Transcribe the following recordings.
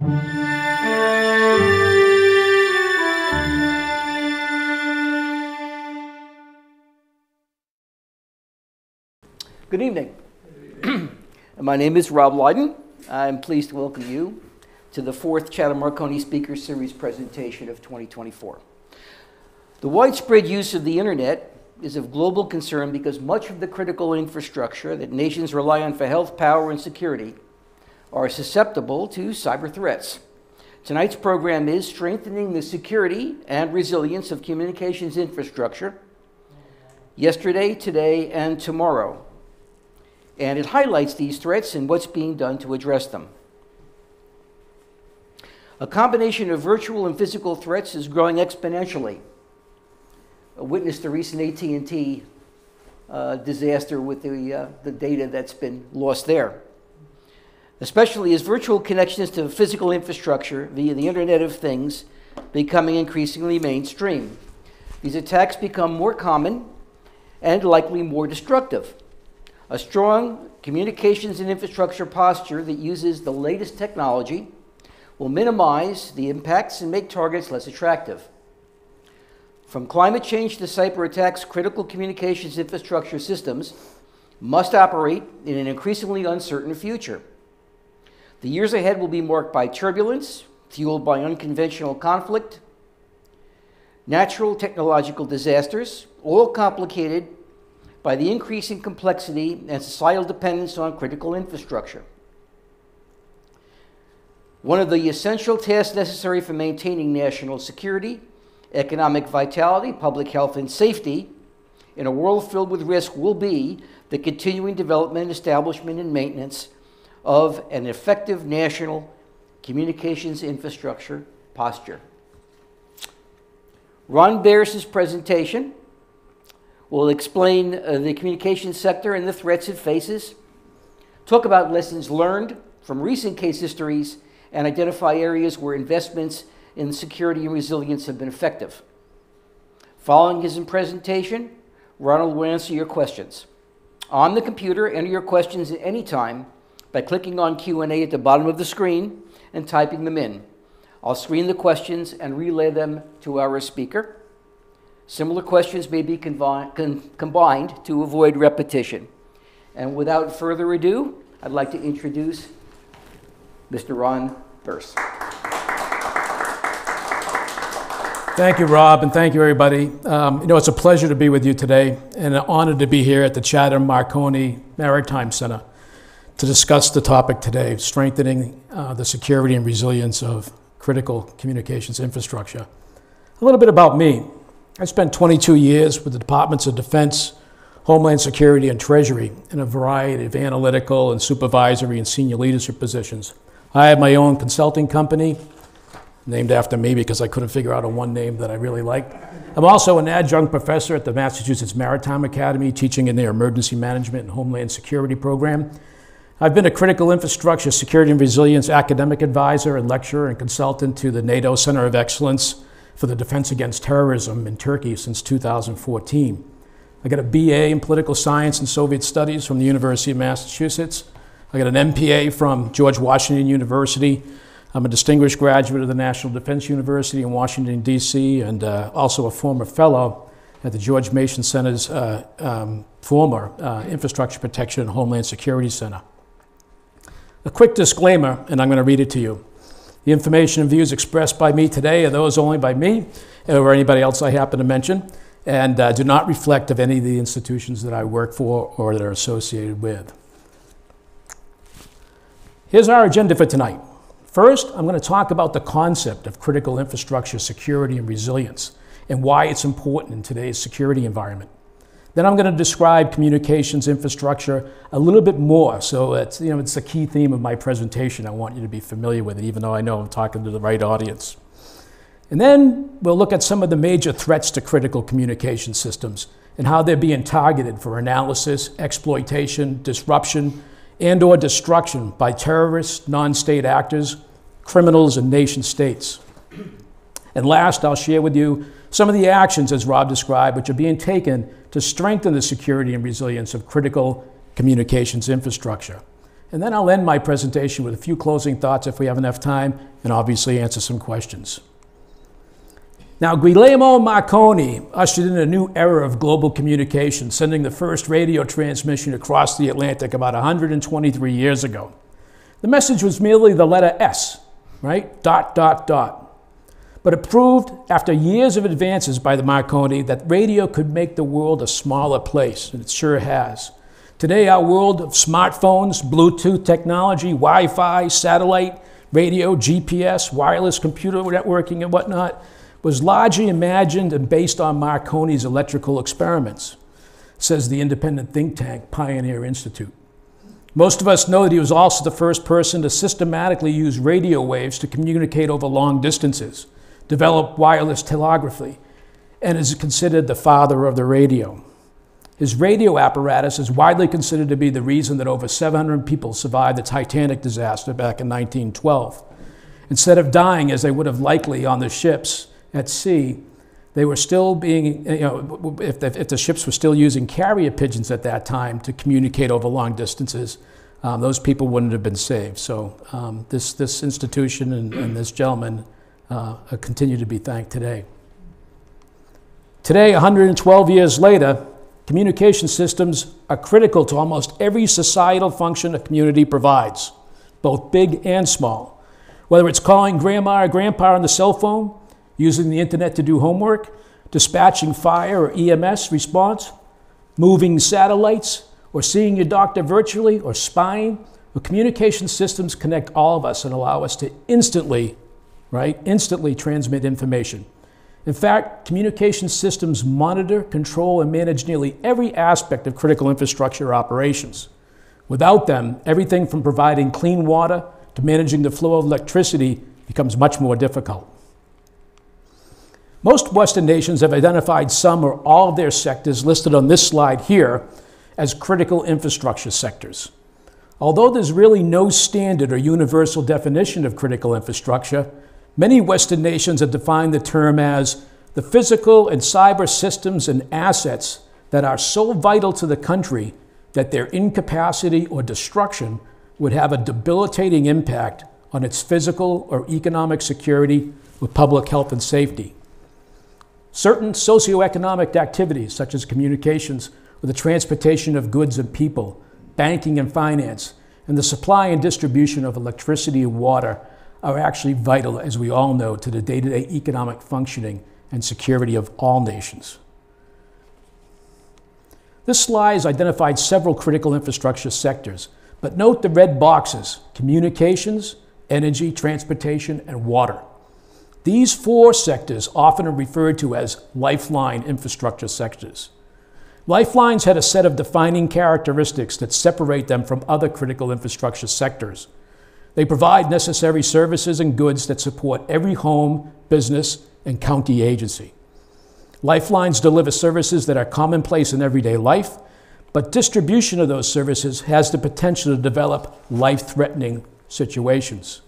Good evening. My name is Rob Lydon. I'm pleased to welcome you to the fourth Chatham Marconi Speaker Series presentation of 2024. The widespread use of the internet is of global concern because much of the critical infrastructure that nations rely on for health, power, and security are susceptible to cyber threats. Tonight's program is Strengthening the Security and Resilience of Communications Infrastructure yesterday, today, and tomorrow. And it highlights these threats and what's being done to address them. A combination of virtual and physical threats is growing exponentially. Witness the recent AT&T uh, disaster with the, uh, the data that's been lost there. Especially as virtual connections to physical infrastructure via the Internet of Things becoming increasingly mainstream. These attacks become more common and likely more destructive. A strong communications and infrastructure posture that uses the latest technology will minimize the impacts and make targets less attractive. From climate change to cyber attacks, critical communications infrastructure systems must operate in an increasingly uncertain future. The years ahead will be marked by turbulence, fueled by unconventional conflict, natural technological disasters, all complicated by the increasing complexity and societal dependence on critical infrastructure. One of the essential tasks necessary for maintaining national security economic vitality, public health, and safety in a world filled with risk will be the continuing development, establishment, and maintenance of an effective national communications infrastructure posture. Ron Bearse' presentation will explain uh, the communications sector and the threats it faces, talk about lessons learned from recent case histories, and identify areas where investments in security and resilience have been effective. Following his presentation, Ronald will answer your questions. On the computer, enter your questions at any time by clicking on Q&A at the bottom of the screen and typing them in. I'll screen the questions and relay them to our speaker. Similar questions may be combined to avoid repetition. And without further ado, I'd like to introduce Mr. Ron Bearse. Thank you, Rob, and thank you, everybody. Um, you know, it's a pleasure to be with you today and an honor to be here at the Chatham Marconi Maritime Center to discuss the topic today strengthening uh, the security and resilience of critical communications infrastructure. A little bit about me. I spent 22 years with the Departments of Defense, Homeland Security, and Treasury in a variety of analytical and supervisory and senior leadership positions. I have my own consulting company named after me because I couldn't figure out a one name that I really liked. I'm also an adjunct professor at the Massachusetts Maritime Academy, teaching in their emergency management and homeland security program. I've been a critical infrastructure security and resilience academic advisor and lecturer and consultant to the NATO Center of Excellence for the Defense Against Terrorism in Turkey since 2014. I got a BA in political science and Soviet studies from the University of Massachusetts. I got an MPA from George Washington University I'm a distinguished graduate of the National Defense University in Washington, D.C., and uh, also a former fellow at the George Mason Center's uh, um, former uh, Infrastructure Protection and Homeland Security Center. A quick disclaimer, and I'm going to read it to you. The information and views expressed by me today are those only by me or anybody else I happen to mention, and uh, do not reflect of any of the institutions that I work for or that are associated with. Here's our agenda for tonight. First, I'm going to talk about the concept of critical infrastructure security and resilience and why it's important in today's security environment. Then I'm going to describe communications infrastructure a little bit more. So it's, you know, it's a key theme of my presentation. I want you to be familiar with it, even though I know I'm talking to the right audience. And then we'll look at some of the major threats to critical communication systems and how they're being targeted for analysis, exploitation, disruption, and or destruction by terrorists, non-state actors, criminals, and nation states. And last, I'll share with you some of the actions, as Rob described, which are being taken to strengthen the security and resilience of critical communications infrastructure. And then I'll end my presentation with a few closing thoughts if we have enough time, and obviously answer some questions. Now, Guglielmo Marconi ushered in a new era of global communication, sending the first radio transmission across the Atlantic about 123 years ago. The message was merely the letter S, right? Dot, dot, dot. But it proved, after years of advances by the Marconi, that radio could make the world a smaller place, and it sure has. Today, our world of smartphones, Bluetooth technology, Wi Fi, satellite, radio, GPS, wireless computer networking, and whatnot was largely imagined and based on Marconi's electrical experiments, says the independent think tank Pioneer Institute. Most of us know that he was also the first person to systematically use radio waves to communicate over long distances, develop wireless telegraphy, and is considered the father of the radio. His radio apparatus is widely considered to be the reason that over 700 people survived the Titanic disaster back in 1912. Instead of dying as they would have likely on the ships at sea, they were still being, you know, if the, if the ships were still using carrier pigeons at that time to communicate over long distances, um, those people wouldn't have been saved. So um, this, this institution and, and this gentleman uh, continue to be thanked today. Today, 112 years later, Communication systems are critical to almost every societal function a community provides, both big and small. Whether it's calling grandma or grandpa on the cell phone, using the internet to do homework, dispatching fire or EMS response, moving satellites, or seeing your doctor virtually, or spying, communication systems connect all of us and allow us to instantly, right, instantly transmit information. In fact, communication systems monitor, control, and manage nearly every aspect of critical infrastructure operations. Without them, everything from providing clean water to managing the flow of electricity becomes much more difficult. Most Western nations have identified some or all of their sectors listed on this slide here as critical infrastructure sectors. Although there's really no standard or universal definition of critical infrastructure, Many Western nations have defined the term as the physical and cyber systems and assets that are so vital to the country that their incapacity or destruction would have a debilitating impact on its physical or economic security with public health and safety. Certain socioeconomic activities, such as communications or the transportation of goods and people, banking and finance, and the supply and distribution of electricity and water, are actually vital, as we all know, to the day to day economic functioning and security of all nations. This slide has identified several critical infrastructure sectors, but note the red boxes communications, energy, transportation, and water. These four sectors often are referred to as lifeline infrastructure sectors. Lifelines had a set of defining characteristics that separate them from other critical infrastructure sectors. They provide necessary services and goods that support every home, business, and county agency. Lifelines deliver services that are commonplace in everyday life, but distribution of those services has the potential to develop life threatening situations.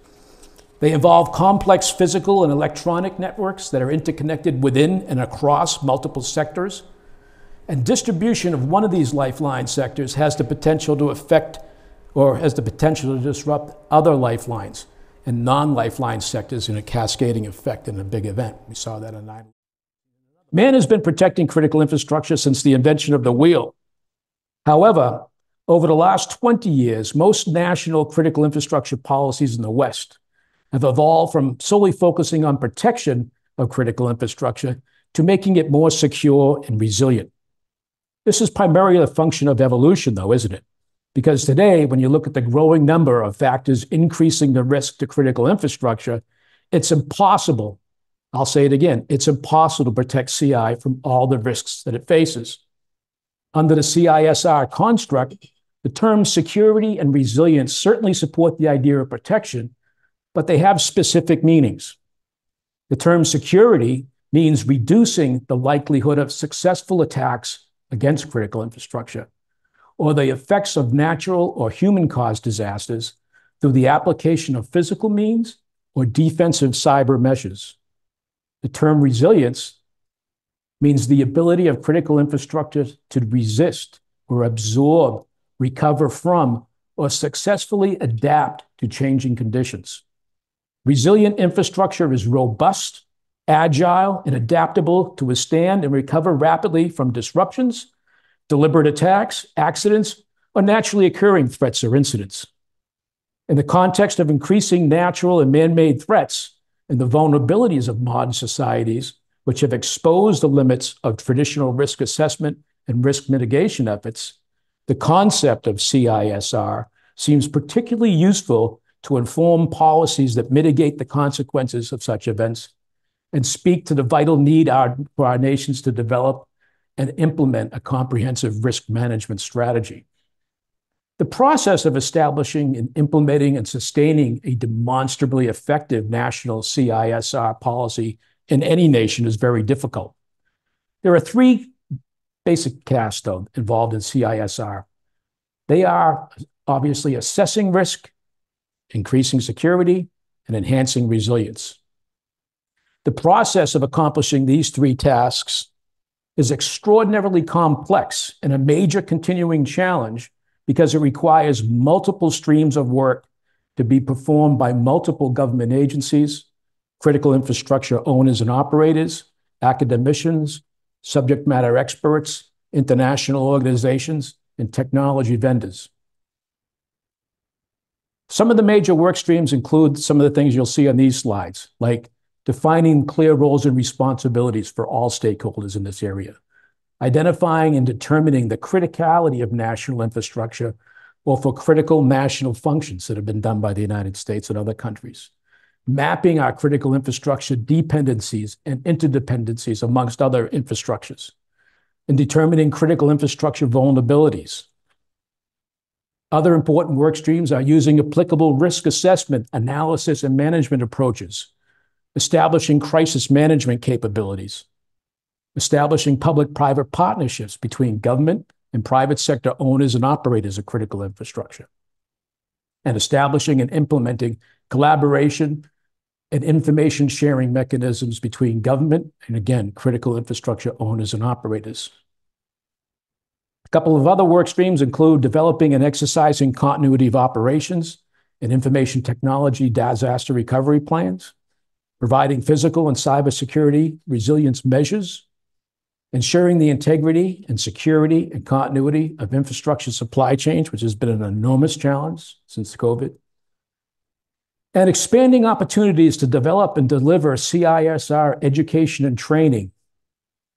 They involve complex physical and electronic networks that are interconnected within and across multiple sectors. And distribution of one of these lifeline sectors has the potential to affect or has the potential to disrupt other lifelines and non lifeline sectors in a cascading effect in a big event. We saw that in 9 Man has been protecting critical infrastructure since the invention of the wheel. However, over the last 20 years, most national critical infrastructure policies in the West have evolved from solely focusing on protection of critical infrastructure to making it more secure and resilient. This is primarily a function of evolution, though, isn't it? Because today, when you look at the growing number of factors increasing the risk to critical infrastructure, it's impossible, I'll say it again, it's impossible to protect CI from all the risks that it faces. Under the CISR construct, the terms security and resilience certainly support the idea of protection, but they have specific meanings. The term security means reducing the likelihood of successful attacks against critical infrastructure or the effects of natural or human caused disasters through the application of physical means or defensive cyber measures. The term resilience means the ability of critical infrastructure to resist or absorb, recover from, or successfully adapt to changing conditions. Resilient infrastructure is robust, agile, and adaptable to withstand and recover rapidly from disruptions, deliberate attacks, accidents, or naturally occurring threats or incidents. In the context of increasing natural and man-made threats and the vulnerabilities of modern societies, which have exposed the limits of traditional risk assessment and risk mitigation efforts, the concept of CISR seems particularly useful to inform policies that mitigate the consequences of such events and speak to the vital need our, for our nations to develop and implement a comprehensive risk management strategy. The process of establishing and implementing and sustaining a demonstrably effective national CISR policy in any nation is very difficult. There are three basic tasks, though, involved in CISR. They are obviously assessing risk, increasing security, and enhancing resilience. The process of accomplishing these three tasks is extraordinarily complex and a major continuing challenge because it requires multiple streams of work to be performed by multiple government agencies, critical infrastructure owners and operators, academicians, subject matter experts, international organizations, and technology vendors. Some of the major work streams include some of the things you'll see on these slides, like defining clear roles and responsibilities for all stakeholders in this area, identifying and determining the criticality of national infrastructure or for critical national functions that have been done by the United States and other countries, mapping our critical infrastructure dependencies and interdependencies amongst other infrastructures, and determining critical infrastructure vulnerabilities. Other important work streams are using applicable risk assessment, analysis, and management approaches, establishing crisis management capabilities, establishing public-private partnerships between government and private sector owners and operators of critical infrastructure, and establishing and implementing collaboration and information sharing mechanisms between government and, again, critical infrastructure owners and operators. A couple of other work streams include developing and exercising continuity of operations and information technology disaster recovery plans, providing physical and cybersecurity resilience measures, ensuring the integrity and security and continuity of infrastructure supply chains, which has been an enormous challenge since COVID, and expanding opportunities to develop and deliver CISR education and training,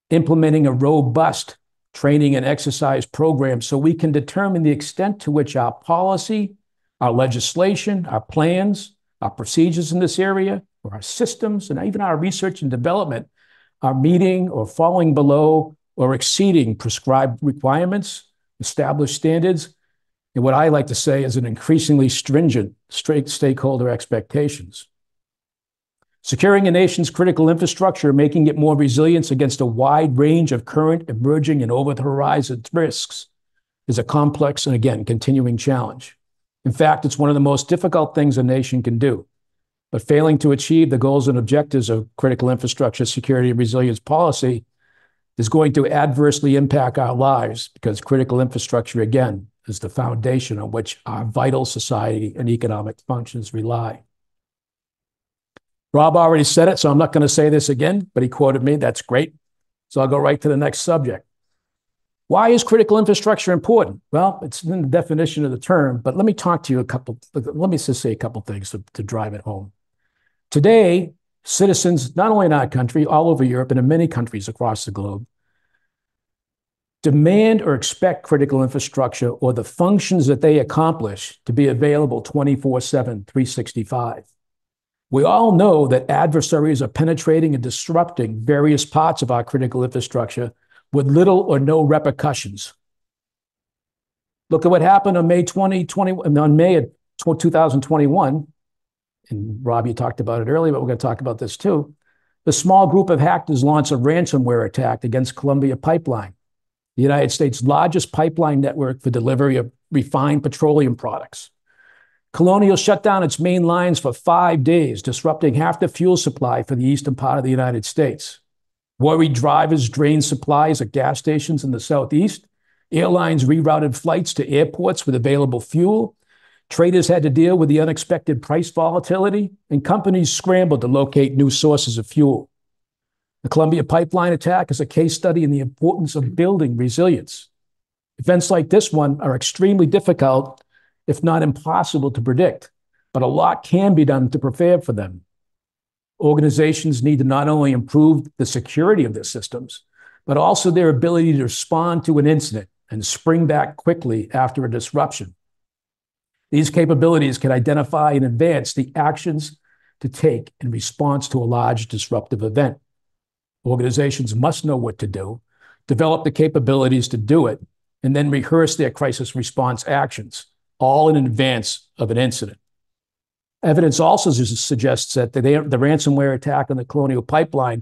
implementing a robust training and exercise program so we can determine the extent to which our policy, our legislation, our plans, our procedures in this area, or our systems, and even our research and development are meeting or falling below or exceeding prescribed requirements, established standards, and what I like to say is an increasingly stringent stakeholder expectations. Securing a nation's critical infrastructure, making it more resilient against a wide range of current, emerging, and over-the-horizon risks is a complex and, again, continuing challenge. In fact, it's one of the most difficult things a nation can do. But failing to achieve the goals and objectives of critical infrastructure security and resilience policy is going to adversely impact our lives because critical infrastructure, again, is the foundation on which our vital society and economic functions rely. Rob already said it, so I'm not going to say this again, but he quoted me. That's great. So I'll go right to the next subject. Why is critical infrastructure important? Well, it's in the definition of the term, but let me talk to you a couple, let me just say a couple things to, to drive it home. Today, citizens, not only in our country, all over Europe and in many countries across the globe, demand or expect critical infrastructure or the functions that they accomplish to be available 24 7, 365. We all know that adversaries are penetrating and disrupting various parts of our critical infrastructure with little or no repercussions. Look at what happened on May 2020, on May 2021 and Rob, you talked about it earlier, but we're going to talk about this too. The small group of hackers launched a ransomware attack against Columbia Pipeline, the United States' largest pipeline network for delivery of refined petroleum products. Colonial shut down its main lines for five days, disrupting half the fuel supply for the eastern part of the United States. Worried drivers drained supplies at gas stations in the southeast. Airlines rerouted flights to airports with available fuel Traders had to deal with the unexpected price volatility, and companies scrambled to locate new sources of fuel. The Columbia pipeline attack is a case study in the importance of building resilience. Events like this one are extremely difficult, if not impossible, to predict, but a lot can be done to prepare for them. Organizations need to not only improve the security of their systems, but also their ability to respond to an incident and spring back quickly after a disruption. These capabilities can identify in advance the actions to take in response to a large disruptive event. Organizations must know what to do, develop the capabilities to do it, and then rehearse their crisis response actions, all in advance of an incident. Evidence also suggests that the, the ransomware attack on the Colonial Pipeline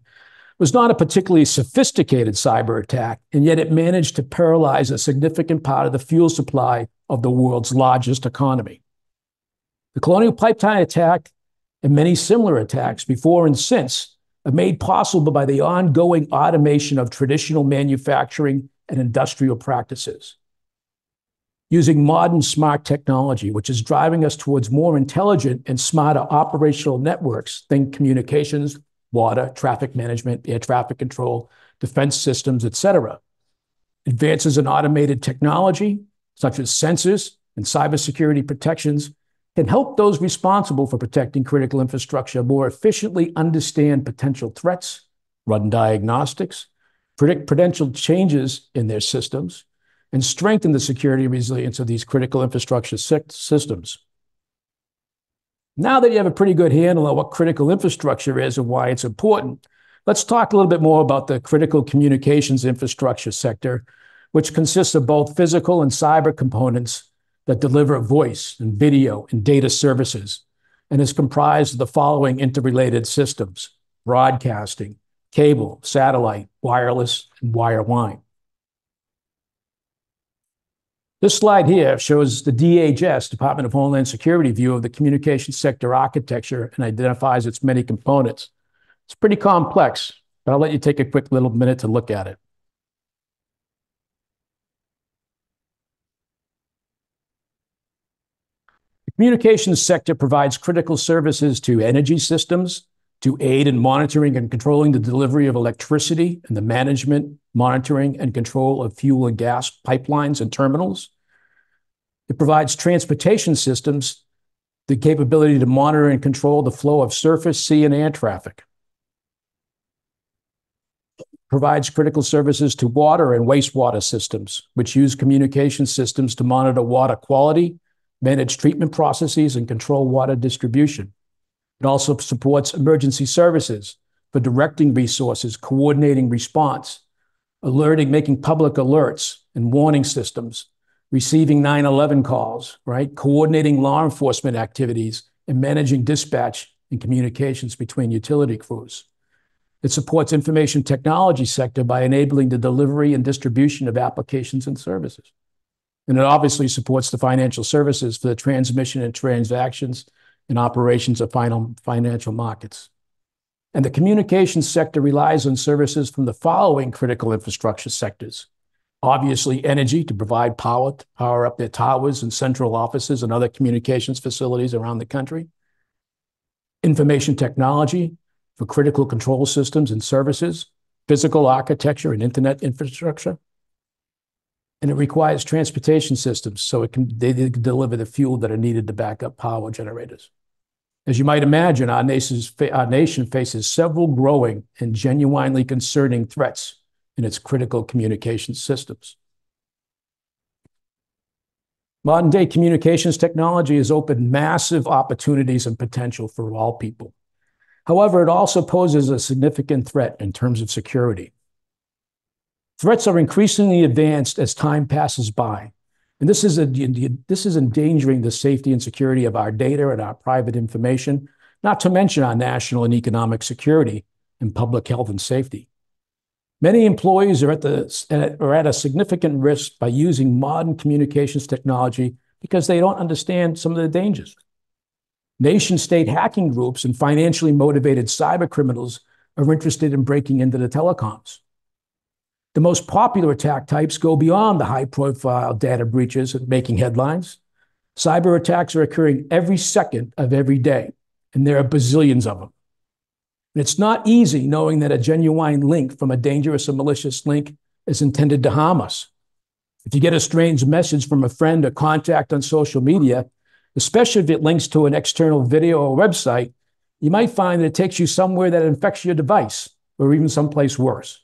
was not a particularly sophisticated cyber attack, and yet it managed to paralyze a significant part of the fuel supply of the world's largest economy. The Colonial Pipeline attack and many similar attacks before and since are made possible by the ongoing automation of traditional manufacturing and industrial practices. Using modern smart technology, which is driving us towards more intelligent and smarter operational networks, think communications, water, traffic management, air traffic control, defense systems, etc. Advances in automated technology, such as sensors and cybersecurity protections, can help those responsible for protecting critical infrastructure more efficiently understand potential threats, run diagnostics, predict potential changes in their systems, and strengthen the security and resilience of these critical infrastructure systems. Now that you have a pretty good handle on what critical infrastructure is and why it's important, let's talk a little bit more about the critical communications infrastructure sector, which consists of both physical and cyber components that deliver voice and video and data services, and is comprised of the following interrelated systems: broadcasting, cable, satellite, wireless, and wireline. This slide here shows the DHS, Department of Homeland Security, view of the communication sector architecture and identifies its many components. It's pretty complex, but I'll let you take a quick little minute to look at it. Communications sector provides critical services to energy systems, to aid in monitoring and controlling the delivery of electricity and the management, monitoring, and control of fuel and gas pipelines and terminals. It provides transportation systems the capability to monitor and control the flow of surface, sea, and air traffic. Provides critical services to water and wastewater systems, which use communication systems to monitor water quality, manage treatment processes, and control water distribution. It also supports emergency services for directing resources, coordinating response, alerting, making public alerts and warning systems, receiving 911 calls, right? Coordinating law enforcement activities and managing dispatch and communications between utility crews. It supports information technology sector by enabling the delivery and distribution of applications and services. And it obviously supports the financial services for the transmission and transactions and operations of final financial markets. And the communications sector relies on services from the following critical infrastructure sectors. Obviously, energy to provide power to power up their towers and central offices and other communications facilities around the country. Information technology for critical control systems and services, physical architecture and internet infrastructure. And it requires transportation systems so it can, they, they can deliver the fuel that are needed to back up power generators. As you might imagine, our, our nation faces several growing and genuinely concerning threats in its critical communication systems. Modern day communications technology has opened massive opportunities and potential for all people. However, it also poses a significant threat in terms of security. Threats are increasingly advanced as time passes by, and this is, a, this is endangering the safety and security of our data and our private information, not to mention our national and economic security and public health and safety. Many employees are at, the, are at a significant risk by using modern communications technology because they don't understand some of the dangers. Nation state hacking groups and financially motivated cyber criminals are interested in breaking into the telecoms. The most popular attack types go beyond the high profile data breaches and making headlines. Cyber attacks are occurring every second of every day, and there are bazillions of them. And it's not easy knowing that a genuine link from a dangerous or malicious link is intended to harm us. If you get a strange message from a friend or contact on social media, especially if it links to an external video or website, you might find that it takes you somewhere that infects your device or even someplace worse.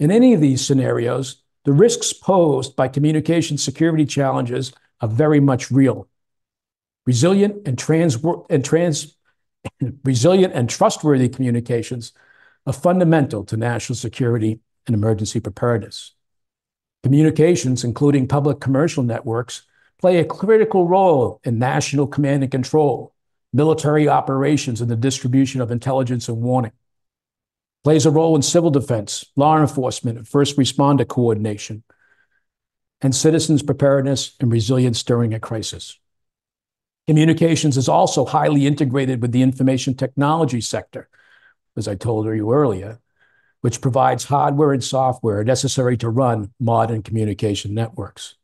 In any of these scenarios, the risks posed by communication security challenges are very much real. Resilient and, resilient and trustworthy communications are fundamental to national security and emergency preparedness. Communications, including public commercial networks, play a critical role in national command and control, military operations, and the distribution of intelligence and warning. Plays a role in civil defense, law enforcement, and first responder coordination, and citizens' preparedness and resilience during a crisis. Communications is also highly integrated with the information technology sector, as I told you earlier, which provides hardware and software necessary to run modern communication networks.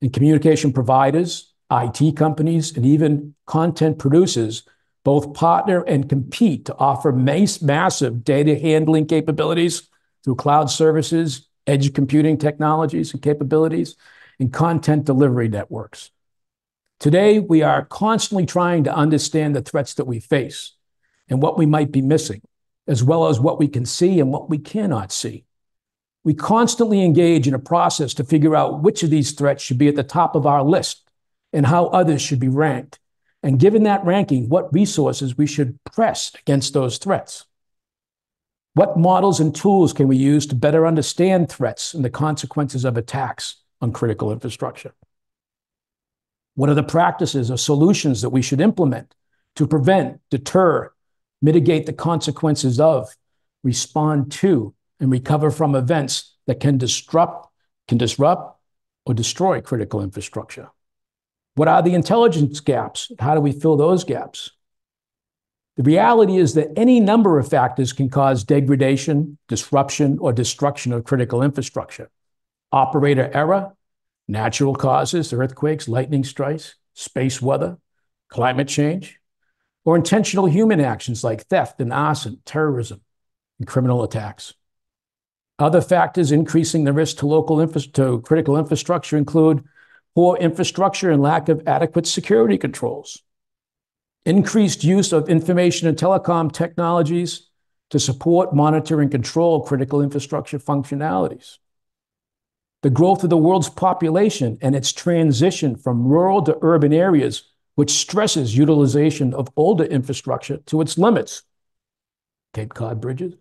And communication providers, IT companies, and even content producers both partner and compete to offer mass massive data handling capabilities through cloud services, edge computing technologies and capabilities, and content delivery networks. Today, we are constantly trying to understand the threats that we face and what we might be missing as well as what we can see and what we cannot see. We constantly engage in a process to figure out which of these threats should be at the top of our list and how others should be ranked. And given that ranking, what resources we should press against those threats. What models and tools can we use to better understand threats and the consequences of attacks on critical infrastructure? What are the practices or solutions that we should implement to prevent, deter, mitigate the consequences of, respond to, and recover from events that can disrupt, can disrupt or destroy critical infrastructure. What are the intelligence gaps? How do we fill those gaps? The reality is that any number of factors can cause degradation, disruption, or destruction of critical infrastructure. Operator error, natural causes, earthquakes, lightning strikes, space weather, climate change, or intentional human actions like theft and arson, terrorism, and criminal attacks. Other factors increasing the risk to local infra- to critical infrastructure include poor infrastructure and lack of adequate security controls, increased use of information and telecom technologies to support, monitor, and control critical infrastructure functionalities. The growth of the world's population and its transition from rural to urban areas which stresses utilization of older infrastructure to its limits. Cape Cod bridges.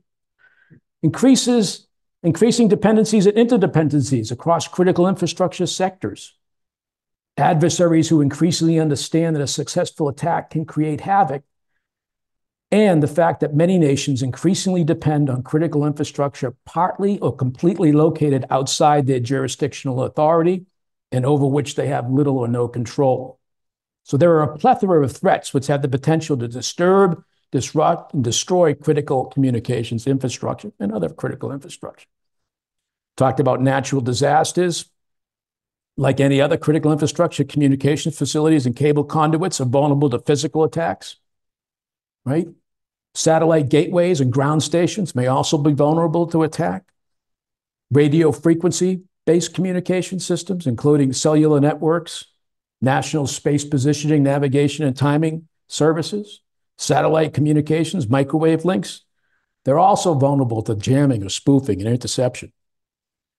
Increases, increasing dependencies and interdependencies across critical infrastructure sectors. Adversaries who increasingly understand that a successful attack can create havoc. And the fact that many nations increasingly depend on critical infrastructure partly or completely located outside their jurisdictional authority and over which they have little or no control. So there are a plethora of threats which have the potential to disturb, disrupt, and destroy critical communications infrastructure and other critical infrastructure. Talked about natural disasters. Like any other critical infrastructure, communication facilities and cable conduits are vulnerable to physical attacks, right? Satellite gateways and ground stations may also be vulnerable to attack. Radio frequency based communication systems, including cellular networks, national space positioning, navigation, and timing services, satellite communications, microwave links. They're also vulnerable to jamming or spoofing and interception.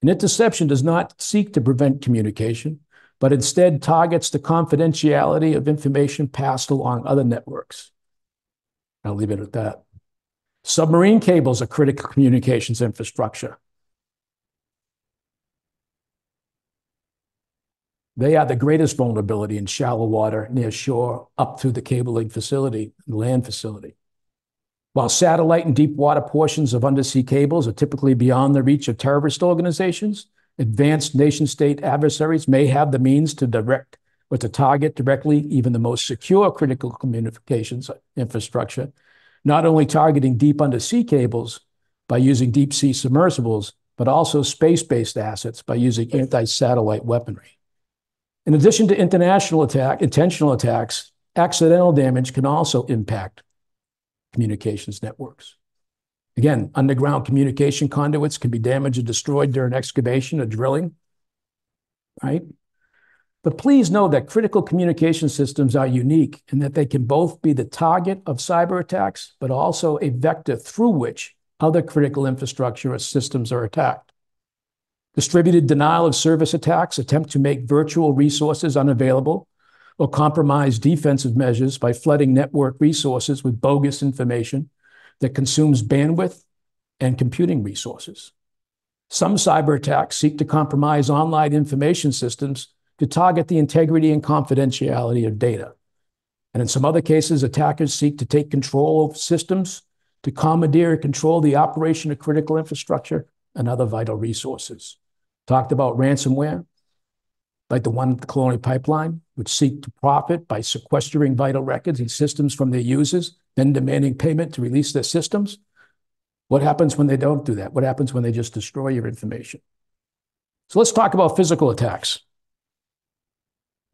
An interception does not seek to prevent communication, but instead targets the confidentiality of information passed along other networks. I'll leave it at that. Submarine cables are critical communications infrastructure. They are the greatest vulnerability in shallow water near shore up through the cabling facility, land facility. While satellite and deep water portions of undersea cables are typically beyond the reach of terrorist organizations, advanced nation state adversaries may have the means to direct or to target directly even the most secure critical communications infrastructure, not only targeting deep undersea cables by using deep sea submersibles, but also space based assets by using anti satellite weaponry. In addition to international attack, intentional attacks, accidental damage can also impact communications networks. Again, underground communication conduits can be damaged or destroyed during excavation or drilling, right? But please know that critical communication systems are unique in that they can both be the target of cyber attacks, but also a vector through which other critical infrastructure or systems are attacked. Distributed denial of service attacks attempt to make virtual resources unavailable or compromise defensive measures by flooding network resources with bogus information that consumes bandwidth and computing resources. Some cyber attacks seek to compromise online information systems to target the integrity and confidentiality of data. And in some other cases, attackers seek to take control of systems to commandeer and control the operation of critical infrastructure and other vital resources. Talked about ransomware, like the one at the Colonial Pipeline, which seek to profit by sequestering vital records and systems from their users, then demanding payment to release their systems. What happens when they don't do that? What happens when they just destroy your information? So let's talk about physical attacks.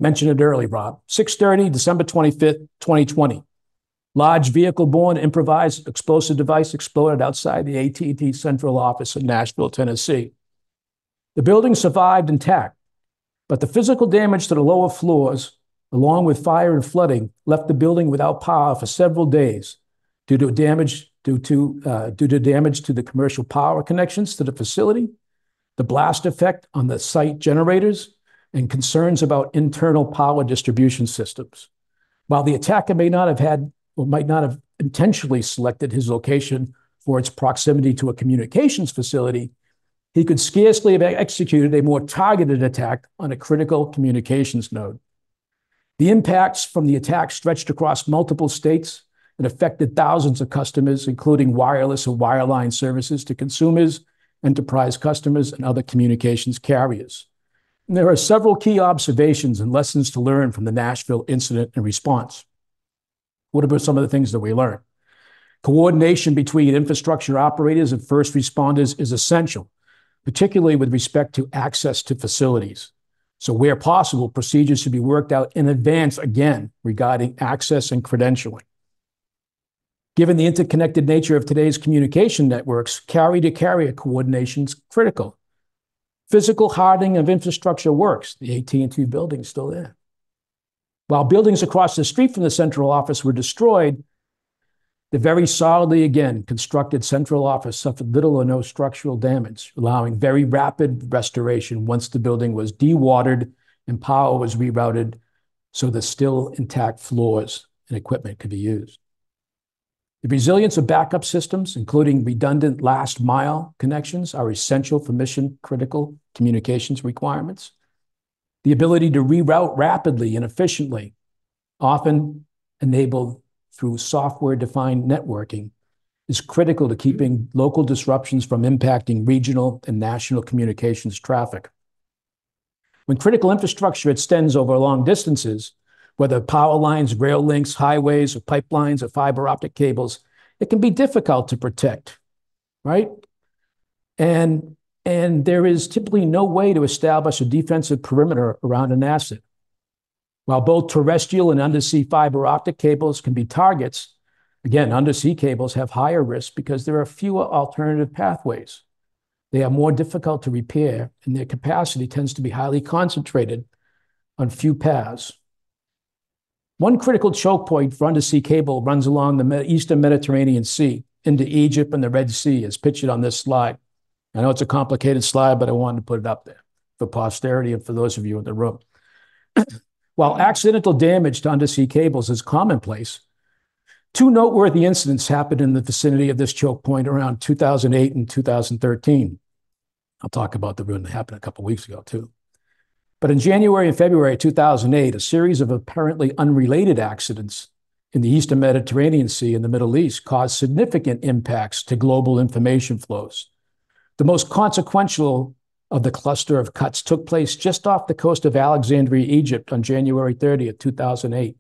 Mentioned it early, Rob. 6:30, December 25th, 2020. Large vehicle-borne improvised explosive device exploded outside the AT&T central office in Nashville, Tennessee. The building survived intact, but the physical damage to the lower floors, along with fire and flooding, left the building without power for several days due to damage due to uh, due to damage to the commercial power connections to the facility, the blast effect on the site generators, and concerns about internal power distribution systems. While the attacker may not have had or might not have intentionally selected his location for its proximity to a communications facility, he could scarcely have executed a more targeted attack on a critical communications node. The impacts from the attack stretched across multiple states and affected thousands of customers, including wireless and wireline services to consumers, enterprise customers, and other communications carriers. And there are several key observations and lessons to learn from the Nashville incident and response. What about some of the things that we learned? Coordination between infrastructure operators and first responders is essential particularly with respect to access to facilities. So where possible, procedures should be worked out in advance again regarding access and credentialing. Given the interconnected nature of today's communication networks, carrier-to-carrier coordination is critical. Physical hardening of infrastructure works. The AT&T building is still there. While buildings across the street from the central office were destroyed, the very solidly, again, constructed central office suffered little or no structural damage, allowing very rapid restoration once the building was dewatered and power was rerouted so the still intact floors and equipment could be used. The resilience of backup systems, including redundant last mile connections, are essential for mission critical communications requirements. The ability to reroute rapidly and efficiently often enabled through software-defined networking is critical to keeping local disruptions from impacting regional and national communications traffic. When critical infrastructure extends over long distances, whether power lines, rail links, highways, or pipelines, or fiber optic cables, it can be difficult to protect, right? And, and there is typically no way to establish a defensive perimeter around an asset. While both terrestrial and undersea fiber optic cables can be targets, again, undersea cables have higher risk because there are fewer alternative pathways. They are more difficult to repair, and their capacity tends to be highly concentrated on few paths. One critical choke point for undersea cable runs along the eastern Mediterranean Sea into Egypt and the Red Sea, as pictured on this slide. I know it's a complicated slide, but I wanted to put it up there for posterity and for those of you in the room. While accidental damage to undersea cables is commonplace, two noteworthy incidents happened in the vicinity of this choke point around 2008 and 2013. I'll talk about the one that happened a couple weeks ago, too. But in January and February 2008, a series of apparently unrelated accidents in the Eastern Mediterranean Sea and the Middle East caused significant impacts to global information flows. The most consequential of the cluster of cuts took place just off the coast of Alexandria, Egypt on January 30th, 2008,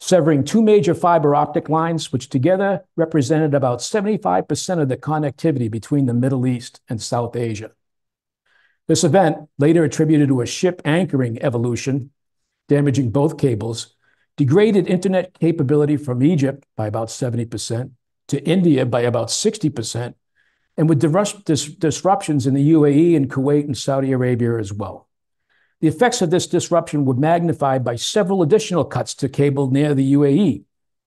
severing two major fiber optic lines, which together represented about 75% of the connectivity between the Middle East and South Asia. This event, later attributed to a ship anchoring evolution, damaging both cables, degraded internet capability from Egypt by about 70% to India by about 60%, and with disruptions in the UAE and Kuwait and Saudi Arabia as well. The effects of this disruption were magnified by several additional cuts to cable near the UAE,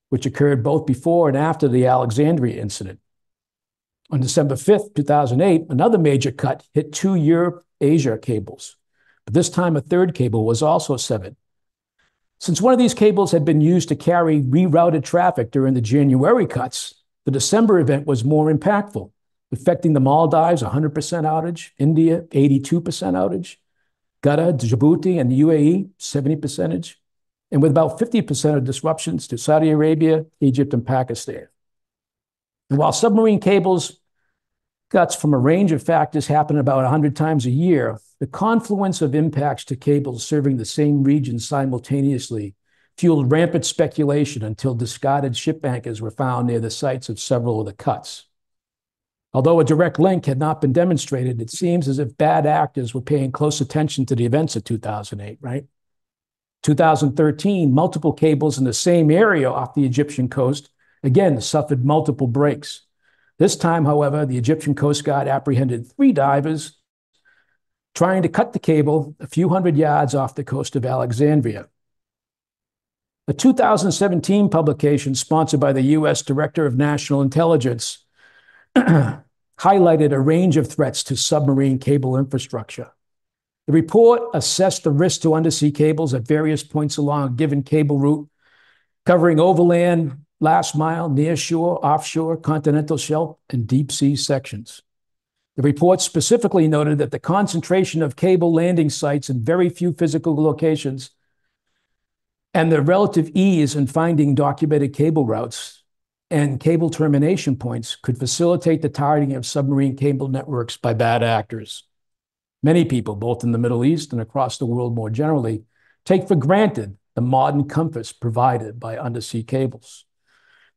which occurred both before and after the Alexandria incident. On December 5th, 2008, another major cut hit two Europe-Asia cables, but this time a third cable was also severed. Since one of these cables had been used to carry rerouted traffic during the January cuts, the December event was more impactful, affecting the Maldives 100% outage, India 82% outage, Qatar, Djibouti, and the UAE 70%, and with about 50% of disruptions to Saudi Arabia, Egypt, and Pakistan. And while submarine cables cuts from a range of factors happen about 100 times a year, the confluence of impacts to cables serving the same region simultaneously fueled rampant speculation until discarded ship anchors were found near the sites of several of the cuts. Although a direct link had not been demonstrated, it seems as if bad actors were paying close attention to the events of 2008, right? 2013, multiple cables in the same area off the Egyptian coast again suffered multiple breaks. This time, however, the Egyptian Coast Guard apprehended three divers trying to cut the cable a few hundred yards off the coast of Alexandria. A 2017 publication sponsored by the U.S. Director of National Intelligence highlighted a range of threats to submarine cable infrastructure. The report assessed the risk to undersea cables at various points along a given cable route, covering overland, last mile, nearshore, offshore, continental shelf, and deep sea sections. The report specifically noted that the concentration of cable landing sites in very few physical locations and the relative ease in finding documented cable routes and cable termination points could facilitate the targeting of submarine cable networks by bad actors. Many people, both in the Middle East and across the world more generally, take for granted the modern comforts provided by undersea cables.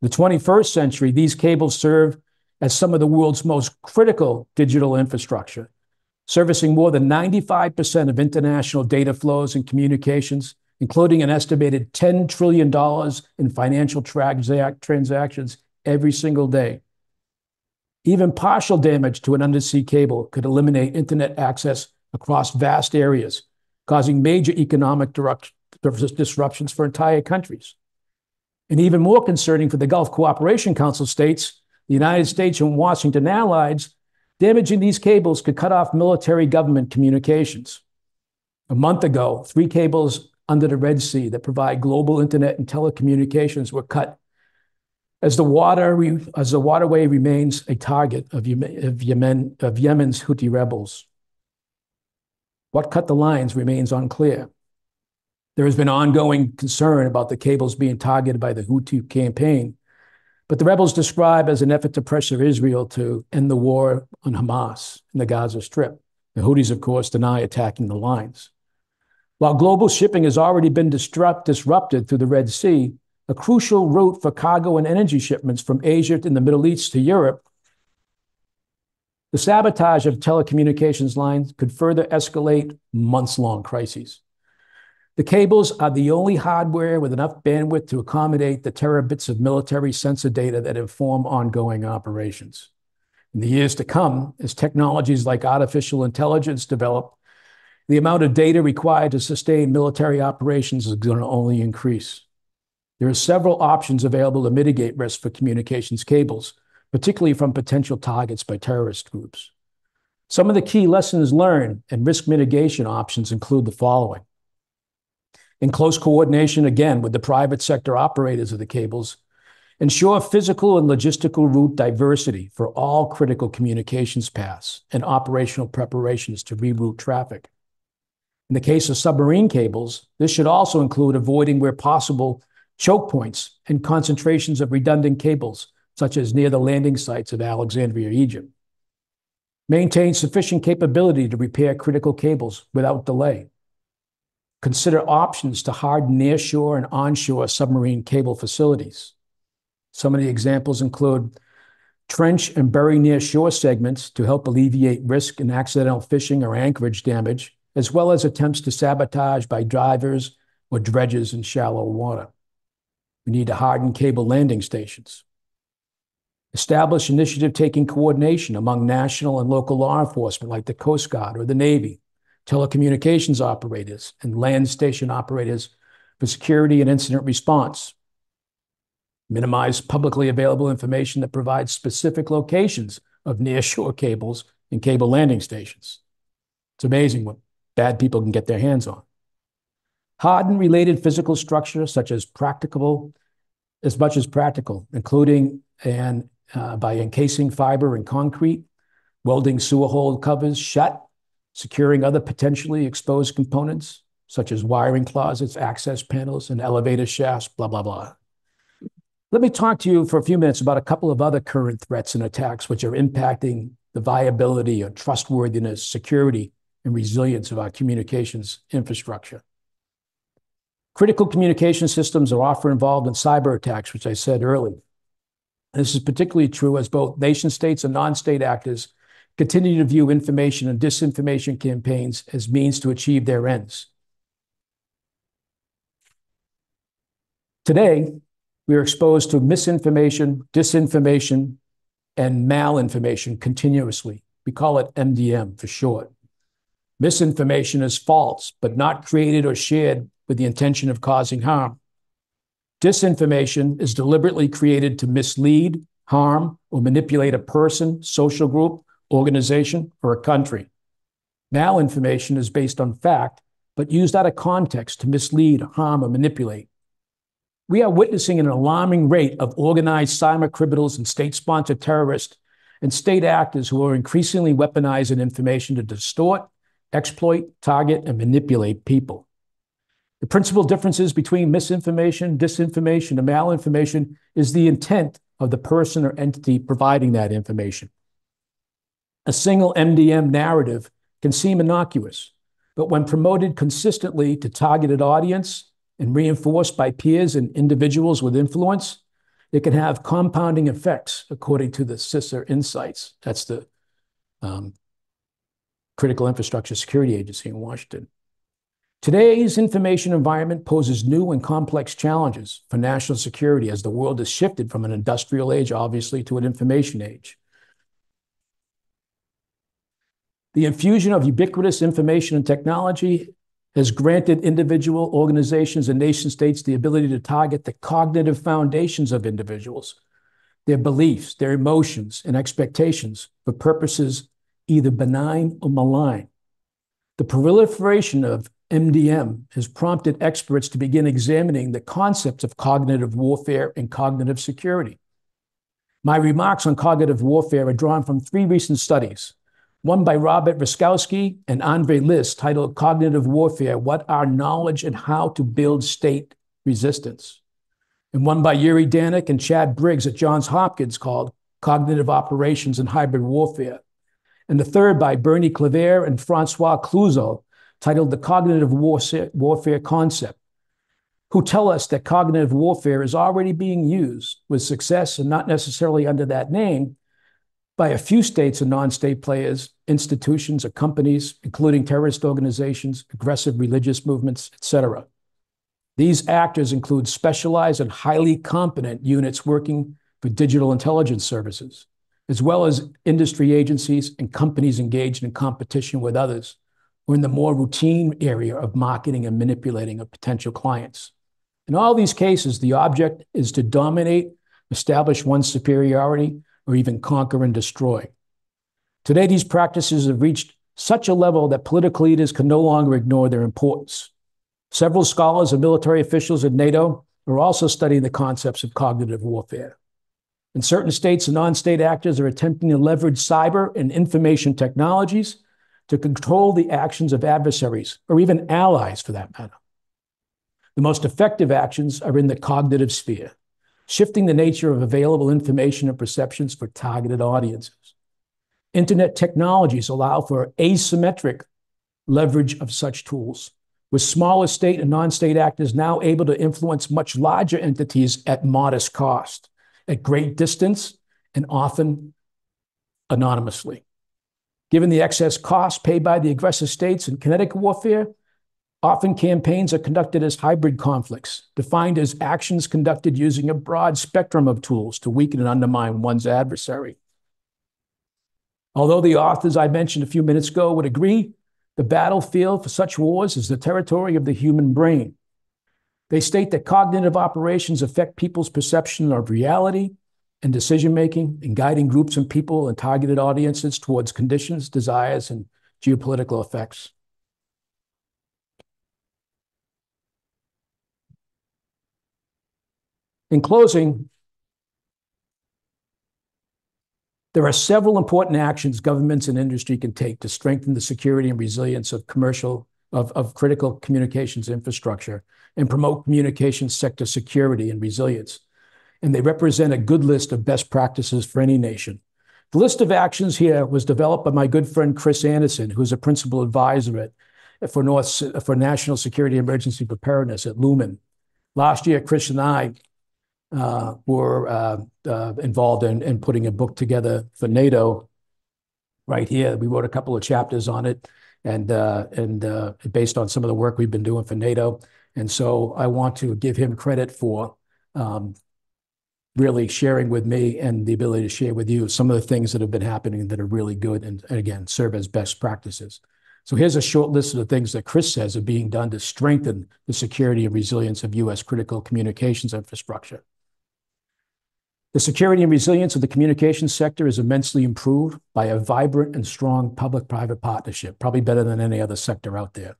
In the 21st century, these cables serve as some of the world's most critical digital infrastructure, servicing more than 95% of international data flows and communications, including an estimated $10 trillion in financial transactions every single day. Even partial damage to an undersea cable could eliminate internet access across vast areas, causing major economic disruptions for entire countries. And even more concerning for the Gulf Cooperation Council states, the United States and Washington allies, damaging these cables could cut off military government communications. A month ago, three cables under the Red Sea that provide global internet and telecommunications were cut as the water, as the waterway remains a target of Yemen, of Yemen's Houthi rebels. What cut the lines remains unclear. There has been ongoing concern about the cables being targeted by the Houthi campaign, but the rebels describe as an effort to pressure Israel to end the war on Hamas in the Gaza Strip. The Houthis, of course, deny attacking the lines. While global shipping has already been disrupted through the Red Sea, a crucial route for cargo and energy shipments from Asia to the Middle East to Europe, the sabotage of telecommunications lines could further escalate months-long crises. The cables are the only hardware with enough bandwidth to accommodate the terabits of military sensor data that inform ongoing operations. In the years to come, as technologies like artificial intelligence develop, the amount of data required to sustain military operations is going to only increase. There are several options available to mitigate risk for communications cables, particularly from potential targets by terrorist groups. Some of the key lessons learned and risk mitigation options include the following. In close coordination, again, with the private sector operators of the cables, ensure physical and logistical route diversity for all critical communications paths and operational preparations to reroute traffic. In the case of submarine cables, this should also include avoiding, where possible, choke points and concentrations of redundant cables, such as near the landing sites of Alexandria, Egypt. Maintain sufficient capability to repair critical cables without delay. Consider options to harden nearshore and onshore submarine cable facilities. Some of the examples include trench and bury nearshore segments to help alleviate risk in accidental fishing or anchorage damage, as well as attempts to sabotage by divers or dredges in shallow water. We need to harden cable landing stations. Establish initiative taking coordination among national and local law enforcement like the Coast Guard or the Navy, telecommunications operators, and land station operators for security and incident response. Minimize publicly available information that provides specific locations of nearshore cables and cable landing stations. It's amazing what bad people can get their hands on. Harden related physical structure, such as practicable, as much as practical, including and uh, by encasing fiber in concrete, welding sewer hole covers shut, securing other potentially exposed components, such as wiring closets, access panels, and elevator shafts, blah, blah, blah. Let me talk to you for a few minutes about a couple of other current threats and attacks which are impacting the viability and trustworthiness, security, and resilience of our communications infrastructure. Critical communication systems are often involved in cyber attacks, which I said earlier. This is particularly true as both nation states and non-state actors continue to view information and disinformation campaigns as means to achieve their ends. Today, we are exposed to misinformation, disinformation, and malinformation continuously. We call it MDM for short. Misinformation is false, but not created or shared with the intention of causing harm. Disinformation is deliberately created to mislead, harm, or manipulate a person, social group, organization, or a country. Malinformation is based on fact, but used out of context to mislead, harm, or manipulate. We are witnessing an alarming rate of organized cyber criminals and state sponsored terrorists and state actors who are increasingly weaponizing information to distort, exploit, target, and manipulate people. The principal differences between misinformation, disinformation, and malinformation is the intent of the person or entity providing that information. A single MDM narrative can seem innocuous, but when promoted consistently to targeted audience and reinforced by peers and individuals with influence, it can have compounding effects, according to the CISA Insights. That's the um, Critical Infrastructure Security Agency in Washington. Today's information environment poses new and complex challenges for national security as the world has shifted from an industrial age, obviously, to an information age. The infusion of ubiquitous information and technology has granted individual organizations and nation states the ability to target the cognitive foundations of individuals, their beliefs, their emotions, and expectations for purposes either benign or malign. The proliferation of MDM has prompted experts to begin examining the concepts of cognitive warfare and cognitive security. My remarks on cognitive warfare are drawn from three recent studies one by Robert Rutkowski and Andre List, titled Cognitive Warfare What Are Knowledge and How to Build State Resistance, and one by Yuriy Danyk and Chad Briggs at Johns Hopkins called Cognitive Operations and Hybrid Warfare, and the third by Bernie Claver and Francois Clouzot, titled The Cognitive Warfare Concept, who tell us that cognitive warfare is already being used with success and not necessarily under that name by a few states and non state players, institutions, or companies, including terrorist organizations, aggressive religious movements, etc. These actors include specialized and highly competent units working for digital intelligence services, as well as industry agencies and companies engaged in competition with others, or in the more routine area of marketing and manipulating of potential clients. In all these cases, the object is to dominate, establish one's superiority, or even conquer and destroy. Today, these practices have reached such a level that political leaders can no longer ignore their importance. Several scholars and military officials at NATO are also studying the concepts of cognitive warfare. In certain states and non state actors are attempting to leverage cyber and information technologies to control the actions of adversaries, or even allies for that matter. The most effective actions are in the cognitive sphere shifting the nature of available information and perceptions for targeted audiences. Internet technologies allow for asymmetric leverage of such tools, with smaller state and non state actors now able to influence much larger entities at modest cost, at great distance, and often anonymously. Given the excess costs paid by the aggressive states in kinetic warfare, often campaigns are conducted as hybrid conflicts, defined as actions conducted using a broad spectrum of tools to weaken and undermine one's adversary. Although the authors I mentioned a few minutes ago would agree, the battlefield for such wars is the territory of the human brain. They state that cognitive operations affect people's perception of reality and decision making and guiding groups and people and targeted audiences towards conditions, desires, and geopolitical effects. In closing, there are several important actions governments and industry can take to strengthen the security and resilience of commercial of, of critical communications infrastructure and promote communications sector security and resilience and they represent a good list of best practices for any nation. The list of actions here was developed by my good friend Chris Anderson, who's a principal advisor at, for, North, for National Security Emergency Preparedness at Lumen. Last year, Chris and I uh, were uh, uh, involved in, in putting a book together for NATO right here. We wrote a couple of chapters on it and, uh, and uh, based on some of the work we've been doing for NATO. And so I want to give him credit for um, really sharing with me and the ability to share with you some of the things that have been happening that are really good and, and again, serve as best practices. So here's a short list of the things that Chris says are being done to strengthen the security and resilience of U.S. critical communications infrastructure. The security and resilience of the communications sector is immensely improved by a vibrant and strong public-private partnership, probably better than any other sector out there,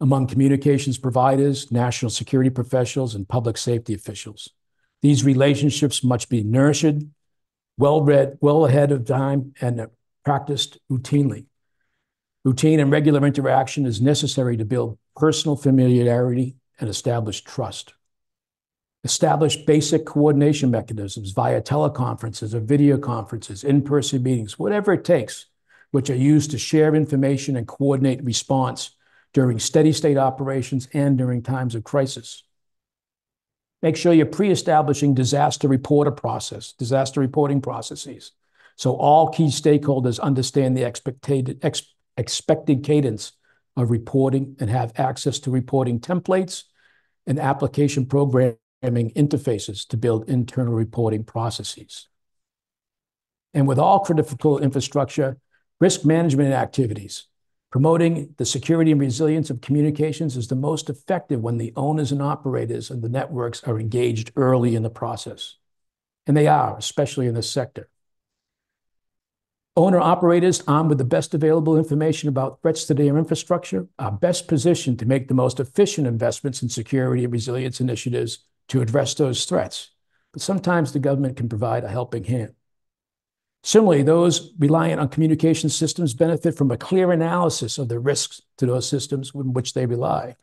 among communications providers, national security professionals, and public safety officials. These relationships must be nurtured, well read, well ahead of time, and practiced routinely. Routine and regular interaction is necessary to build personal familiarity and establish trust. Establish basic coordination mechanisms via teleconferences or video conferences, in-person meetings, whatever it takes, which are used to share information and coordinate response during steady state operations and during times of crisis. Make sure you're pre-establishing disaster reporter process, disaster reporting processes. So all key stakeholders understand the expected, ex, expected cadence of reporting and have access to reporting templates and application programming interfaces to build internal reporting processes. And with all critical infrastructure, risk management activities, Promoting the security and resilience of communications is the most effective when the owners and operators of the networks are engaged early in the process. And they are, especially in this sector. Owner operators armed with the best available information about threats to their infrastructure are best positioned to make the most efficient investments in security and resilience initiatives to address those threats. But sometimes the government can provide a helping hand. Similarly, those reliant on communication systems benefit from a clear analysis of the risks to those systems in which they rely.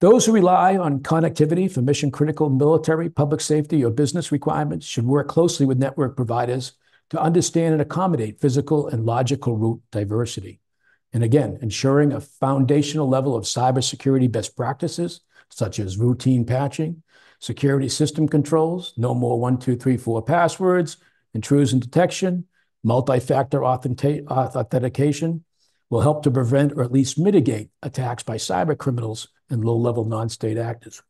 Those who rely on connectivity for mission-critical military, public safety, or business requirements should work closely with network providers to understand and accommodate physical and logical route diversity. And again, ensuring a foundational level of cybersecurity best practices, such as routine patching, security system controls, no more one, two, three, four passwords, intrusion detection, multi-factor authentication will help to prevent or at least mitigate attacks by cyber criminals and low-level non-state actors.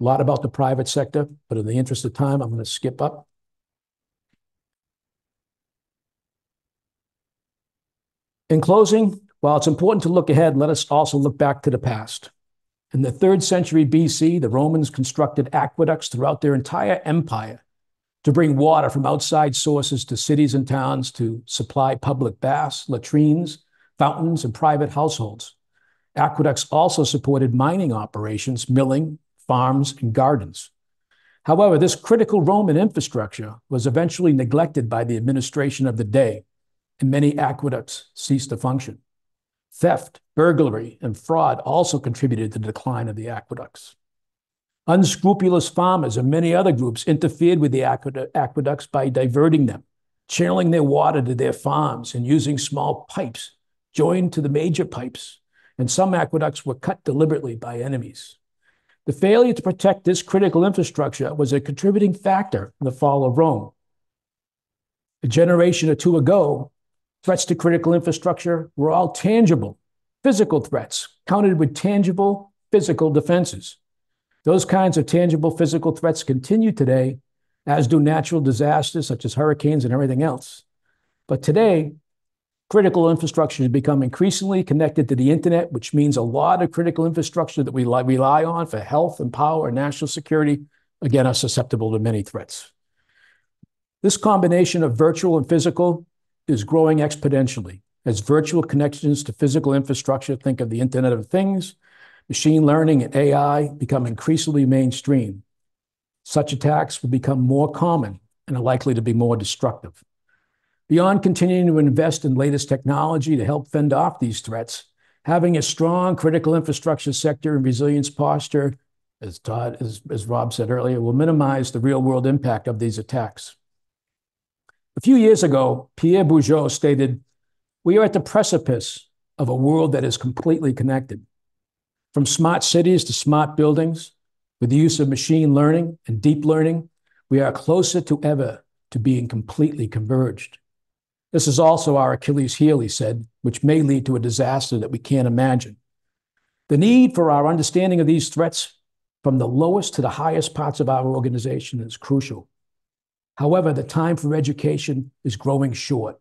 A lot about the private sector, but in the interest of time, I'm going to skip up. In closing, while it's important to look ahead, let us also look back to the past. In the third century BC, the Romans constructed aqueducts throughout their entire empire to bring water from outside sources to cities and towns to supply public baths, latrines, fountains, and private households. Aqueducts also supported mining operations, milling, farms, and gardens. However, this critical Roman infrastructure was eventually neglected by the administration of the day, and many aqueducts ceased to function. Theft, burglary, and fraud also contributed to the decline of the aqueducts. Unscrupulous farmers and many other groups interfered with the aqueducts by diverting them, channeling their water to their farms, and using small pipes joined to the major pipes. And some aqueducts were cut deliberately by enemies. The failure to protect this critical infrastructure was a contributing factor in the fall of Rome. A generation or two ago, threats to critical infrastructure were all tangible, physical threats, counted with tangible physical defenses. Those kinds of tangible physical threats continue today, as do natural disasters such as hurricanes and everything else. But today, critical infrastructure has become increasingly connected to the internet, which means a lot of critical infrastructure that we rely on for health and power and national security, again, are susceptible to many threats. This combination of virtual and physical is growing exponentially as virtual connections to physical infrastructure, think of the Internet of Things, machine learning, and AI, become increasingly mainstream. Such attacks will become more common and are likely to be more destructive. Beyond continuing to invest in latest technology to help fend off these threats, having a strong critical infrastructure sector and resilience posture, as Todd, as as Rob said earlier, will minimize the real-world impact of these attacks. A few years ago, Pierre Bourdieu stated, "We are at the precipice of a world that is completely connected. From smart cities to smart buildings, with the use of machine learning and deep learning, we are closer to ever to being completely converged." This is also our Achilles heel, he said, which may lead to a disaster that we can't imagine. The need for our understanding of these threats from the lowest to the highest parts of our organization is crucial. However, the time for education is growing short.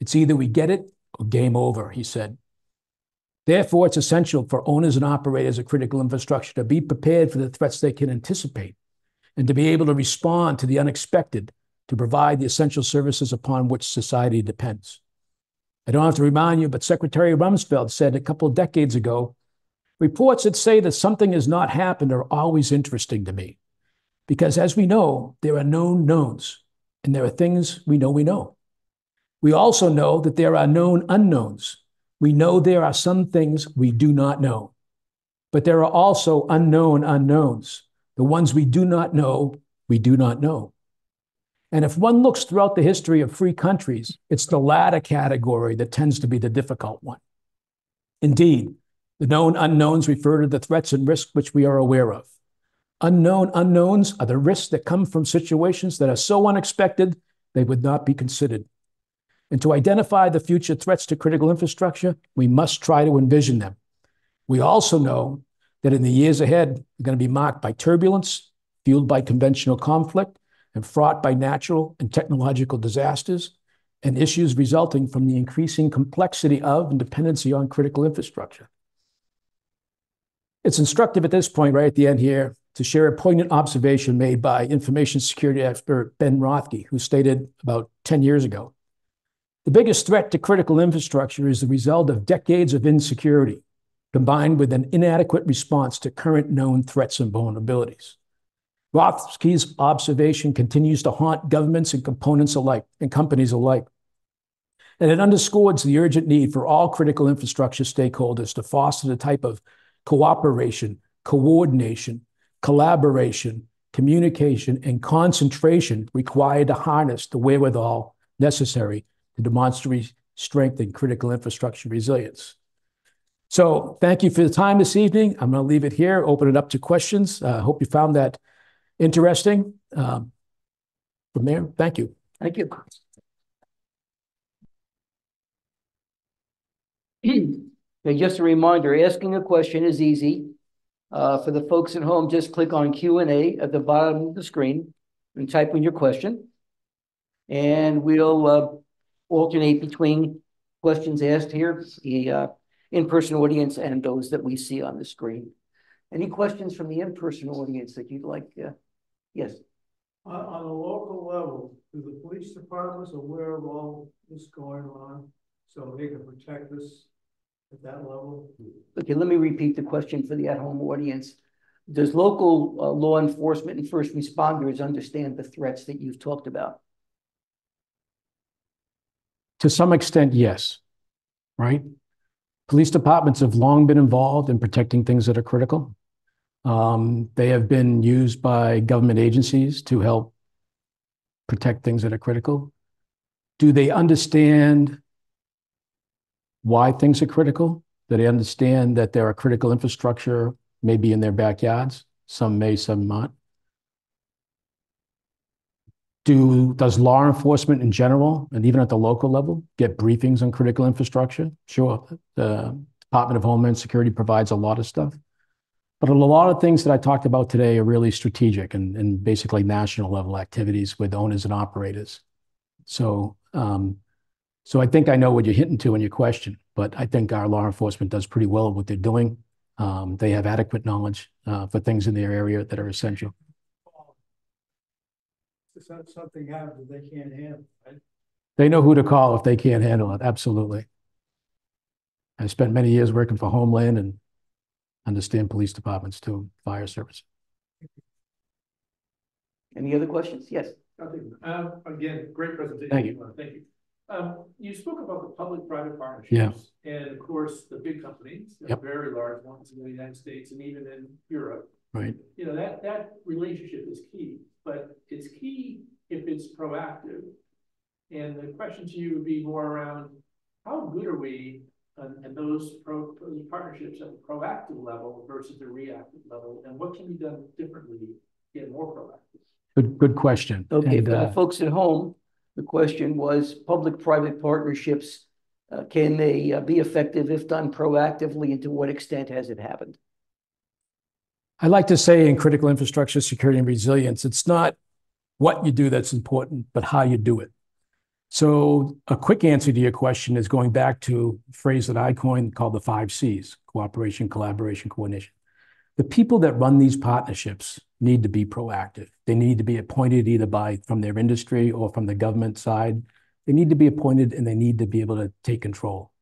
It's either we get it or game over, he said. Therefore, it's essential for owners and operators of critical infrastructure to be prepared for the threats they can anticipate and to be able to respond to the unexpected to provide the essential services upon which society depends. I don't have to remind you, but Secretary Rumsfeld said a couple of decades ago, "Reports that say that something has not happened are always interesting to me because, as we know, there are known knowns, and there are things we know we know. We also know that there are known unknowns. We know there are some things we do not know, but there are also unknown unknowns, the ones we do not know we do not know." And if one looks throughout the history of free countries, it's the latter category that tends to be the difficult one. Indeed, the known unknowns refer to the threats and risks which we are aware of. Unknown unknowns are the risks that come from situations that are so unexpected they would not be considered. And to identify the future threats to critical infrastructure, we must try to envision them. We also know that in the years ahead, we're going to be marked by turbulence, fueled by conventional conflict, and fraught by natural and technological disasters and issues resulting from the increasing complexity of and dependency on critical infrastructure. It's instructive at this point, right at the end here, to share a poignant observation made by information security expert Ben Rothke, who stated about 10 years ago, "The biggest threat to critical infrastructure is the result of decades of insecurity combined with an inadequate response to current known threats and vulnerabilities." Rothke's observation continues to haunt governments and components alike and companies alike. And it underscores the urgent need for all critical infrastructure stakeholders to foster the type of cooperation, coordination, collaboration, communication, and concentration required to harness the wherewithal necessary to demonstrate strength in critical infrastructure resilience. So thank you for the time this evening. I'm going to leave it here, open it up to questions. I hope you found that interesting. Um, from there, thank you. Thank you. And just a reminder, asking a question is easy. Uh, for the folks at home, just click on Q&A at the bottom of the screen and type in your question. And we'll uh, alternate between questions asked here, the uh, in-person audience, and those that we see on the screen. Any questions from the in-person audience that you'd like? Yes. On a local level, do the police departments aware of all this going on so they can protect us at that level? Okay, let me repeat the question for the at-home audience. Does local uh, law enforcement and first responders understand the threats that you've talked about? To some extent, yes. Right? Police departments have long been involved in protecting things that are critical. Um, they have been used by government agencies to help protect things that are critical. Do they understand why things are critical? that they understand that there are critical infrastructure maybe in their backyards? some may, some not. Do, does law enforcement in general, and even at the local level, get briefings on critical infrastructure? Sure. The Department of Homeland Security provides a lot of stuff. But a lot of things that I talked about today are really strategic and, and basically national level activities with owners and operators. So, um, so I think I know what you're hitting to in your question, but I think our law enforcement does pretty well at what they're doing. Um, they have adequate knowledge uh, for things in their area that are essential. If something happens they can't handle, right? They know who to call if they can't handle it. Absolutely. I spent many years working for Homeland and understand police departments too, fire service. Any other questions? Yes. Nothing. Um, again, great presentation. Thank you. Uh, Thank you. Um, you spoke about the public-private Yeah. partnerships. And of course, the big companies, the Yep. very large ones in the United States and even in Europe. Right. You know, that, that relationship is key, but it's key if it's proactive. And the question to you would be more around, how good are we on, on those pro, those partnerships at the proactive level versus the reactive level? And what can be done differently to get more proactive? Good, good question. Okay, And, for the uh, folks at home, the question was public-private partnerships, uh, can they uh, be effective if done proactively and to what extent has it happened? I like to say in critical infrastructure, security and resilience, it's not what you do that's important, but how you do it. So a quick answer to your question is going back to a phrase that I coined called the five C's, cooperation, collaboration, coordination. The people that run these partnerships need to be proactive. They need to be appointed either by from their industry or from the government side. They need to be appointed and they need to be able to take control.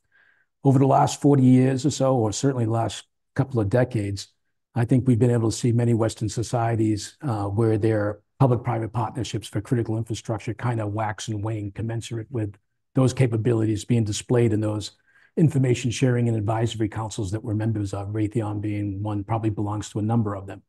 Over the last 40 years or so, or certainly the last couple of decades, I think we've been able to see many Western societies uh, where their public-private partnerships for critical infrastructure kind of wax and wane commensurate with those capabilities being displayed in those information sharing and advisory councils that we're members of, Raytheon being one, probably belongs to a number of them.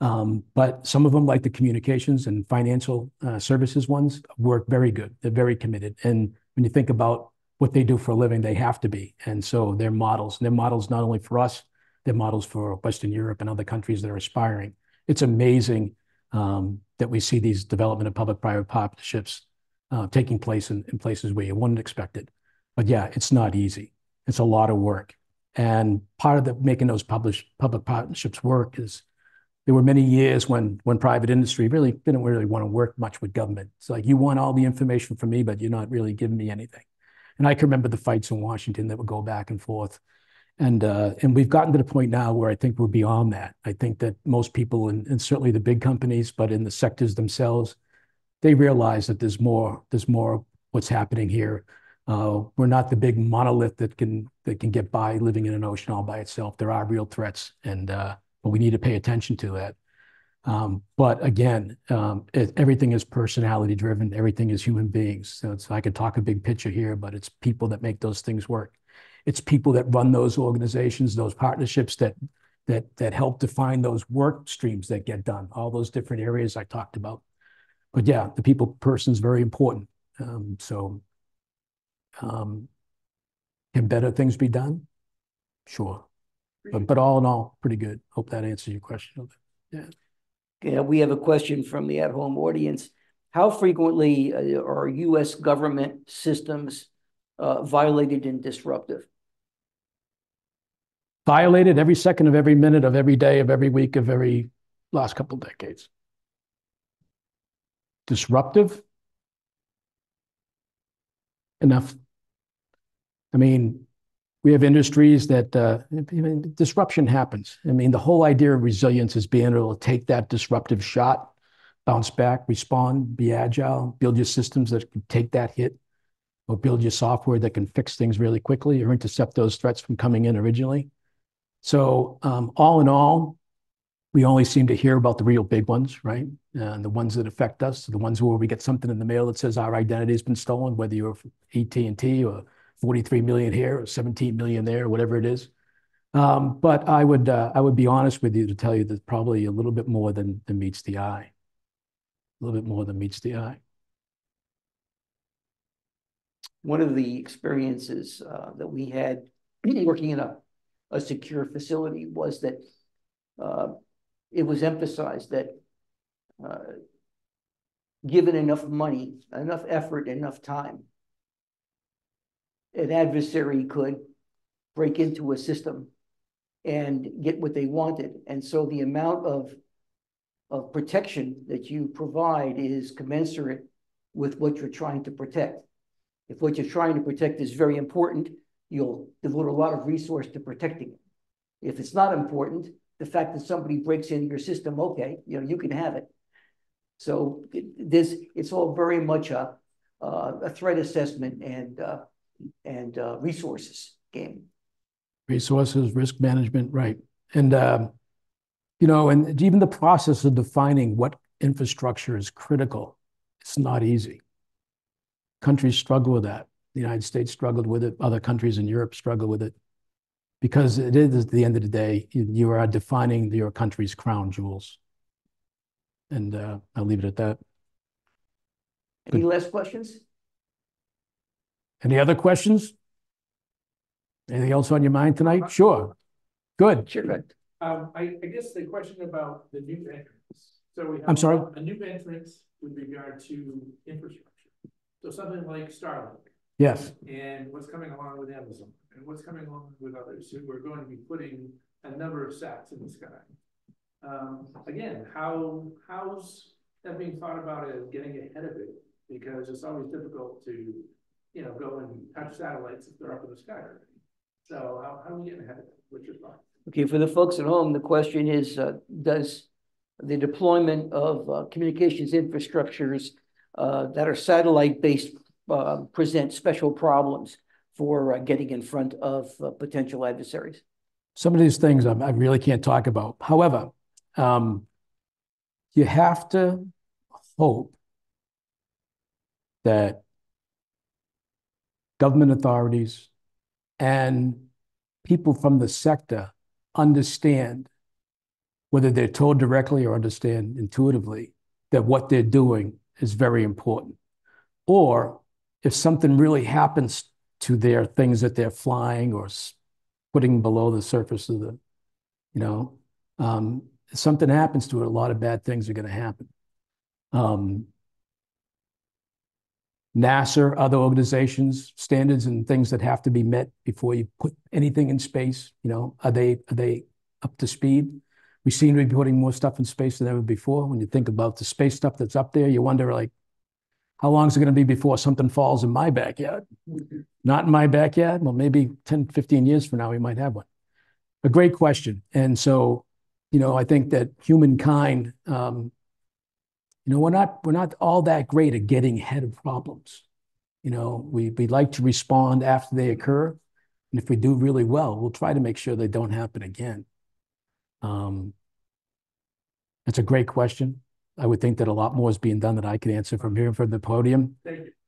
Um, but some of them, like the communications and financial uh, services ones, work very good. They're very committed. And when you think about what they do for a living, they have to be. And so they're models. They're models not only for us, they're models for Western Europe and other countries that are aspiring. It's amazing um, that we see these development of public-private partnerships uh, taking place in, places where you wouldn't expect it. But yeah, it's not easy. It's a lot of work. And part of the making those public partnerships work is there were many years when when private industry really didn't really want to work much with government. It's like you want all the information from me, but you're not really giving me anything. And I can remember the fights in Washington that would go back and forth. And uh, and we've gotten to the point now where I think we're beyond that. I think that most people, and, and certainly the big companies, but in the sectors themselves, they realize that there's more. There's more. What's happening here? Uh, we're not the big monolith that can that can get by living in an ocean all by itself. There are real threats, and uh, but we need to pay attention to that. Um, but again, um, it, everything is personality driven. Everything is human beings. So I could talk a big picture here, but it's people that make those things work. It's people that run those organizations, those partnerships that that that help define those work streams that get done. All those different areas I talked about. But yeah, the people person is very important. Um, so, um, can better things be done? Sure. But, but all in all, pretty good. Hope that answers your question. Yeah. Yeah, we have a question from the at-home audience. How frequently uh, are U.S. government systems uh, violated and disruptive? Violated every second of every minute of every day of every week of every last couple of decades. Disruptive? Enough. I mean, we have industries that uh, disruption happens. I mean, the whole idea of resilience is being able to take that disruptive shot, bounce back, respond, be agile, build your systems that can take that hit, or build your software that can fix things really quickly or intercept those threats from coming in originally. So, um, all in all, we only seem to hear about the real big ones, right? And the ones that affect us, the ones where we get something in the mail that says our identity has been stolen, whether you're AT&T or 43 million here or 17 million there, whatever it is. Um, but I would uh, I would be honest with you to tell you that probably a little bit more than, than meets the eye. A little bit more than meets the eye. One of the experiences uh, that we had working in a, a secure facility was that uh, it was emphasized that uh, given enough money, enough effort, enough time, an adversary could break into a system and get what they wanted. And so the amount of of protection that you provide is commensurate with what you're trying to protect. If what you're trying to protect is very important, you'll devote a lot of resource to protecting it. If it's not important, the fact that somebody breaks into your system, okay, you know, you can have it. So this, it's all very much a, uh, a threat assessment and, uh, and uh, resources game. Resources, risk management, right. And, um, you know, and even the process of defining what infrastructure is critical, it's not easy. Countries struggle with that. The United States struggled with it. Other countries in Europe struggle with it. Because it is, at the end of the day, you are defining your country's crown jewels. And uh, I'll leave it at that. Any last questions? Any other questions? Anything else on your mind tonight? Sure. Good. Sure, good. Um, I, I guess the question about the new entrance. So we have. I'm sorry? A new entrance with regard to infrastructure. So something like Starlink Yes. and what's coming along with Amazon and what's coming along with others who are going to be putting a number of sats in the sky. Um, again, how, how's that being thought about as getting ahead of it? Because it's always difficult to, you know, go and touch satellites if they're up in the sky already. So how, how are we getting ahead of it? What's your thought? Okay, for the folks at home, the question is, uh, does the deployment of uh, communications infrastructures uh, that are satellite-based uh, present special problems for uh, getting in front of uh, potential adversaries? Some of these things I, I really can't talk about. However, um, you have to hope that government authorities and people from the sector understand, whether they're told directly or understand intuitively, that what they're doing is very important. Or if something really happens to their things that they're flying or putting below the surface of the, you know, um, something happens to it, a lot of bad things are going to happen. Um, NASA, other organizations, standards and things that have to be met before you put anything in space, you know, are they are they up to speed? We seem to be putting more stuff in space than ever before. When you think about the space stuff that's up there, you wonder like, how long is it going to be before something falls in my backyard? Not in my backyard. Well, maybe 10, 15 years from now, we might have one. A great question. And so, you know, I think that humankind um, you know, we're not we're not all that great at getting ahead of problems. You know, we we like to respond after they occur, and if we do really well, we'll try to make sure they don't happen again. Um, that's a great question. I would think that a lot more is being done that I could answer from here from the podium.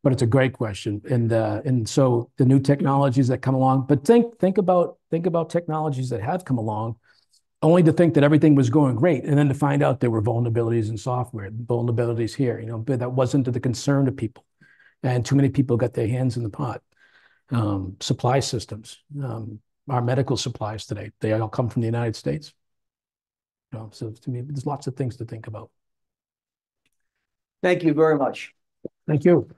But it's a great question, and uh, and so the new technologies that come along. But think think about think about technologies that have come along only to think that everything was going great and then to find out there were vulnerabilities in software, vulnerabilities here, you know, but that wasn't to the concern of people. And too many people got their hands in the pot. Um, supply systems, um, our medical supplies today, they all come from the United States. You know, so to me, there's lots of things to think about. Thank you very much. Thank you.